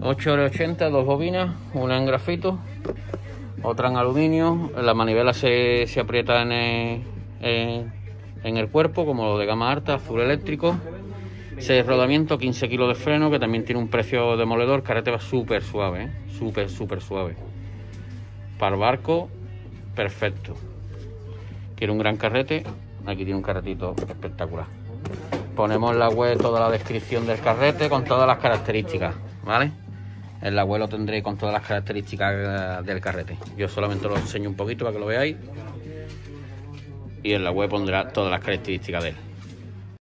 8 horas 80, dos bobinas, una en grafito, otra en aluminio. La manivela se, se aprieta en el, en, el cuerpo, como lo de gama alta, azul eléctrico. 6 rodamiento, 15 kilos de freno, que también tiene un precio demoledor. Carrete va súper suave, ¿eh? súper, súper suave. Para el barco, perfecto. Quiere un gran carrete, aquí tiene un carretito espectacular. Ponemos en la web toda la descripción del carrete con todas las características, ¿vale? En la web lo tendré con todas las características eh, del carrete. Yo solamente lo enseño un poquito para que lo veáis. Y en la web pondrá todas las características de él.